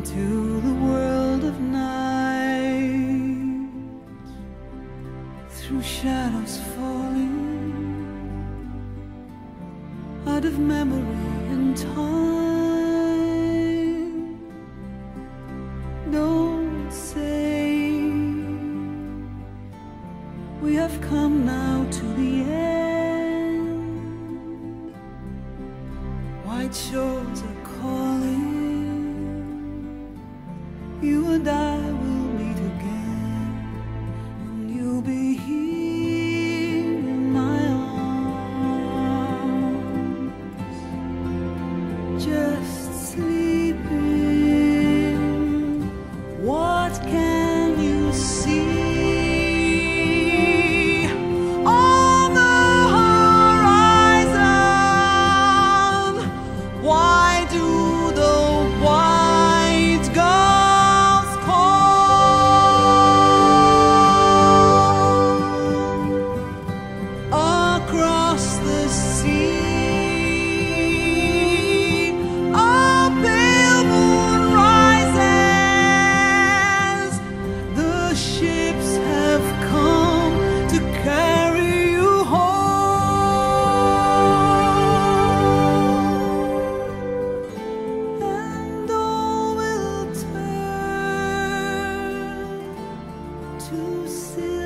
into the world of night through shadows falling out of memory and time. Don't say we have come now to the end. White shores What can you see to see.